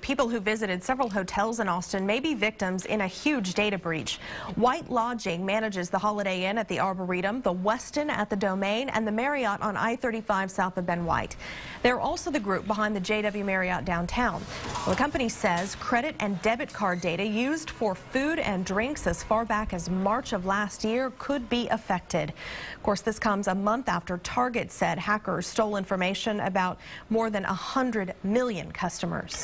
People who visited several hotels in Austin may be victims in a huge data breach. White Lodging manages the Holiday Inn at the Arboretum, the Westin at the Domain, and the Marriott on I-35 south of Ben White. They're also the group behind the JW Marriott downtown. Well, the company says credit and debit card data used for food and drinks as far back as March of last year could be affected. Of course, this comes a month after Target said hackers stole information about more than 100 million customers.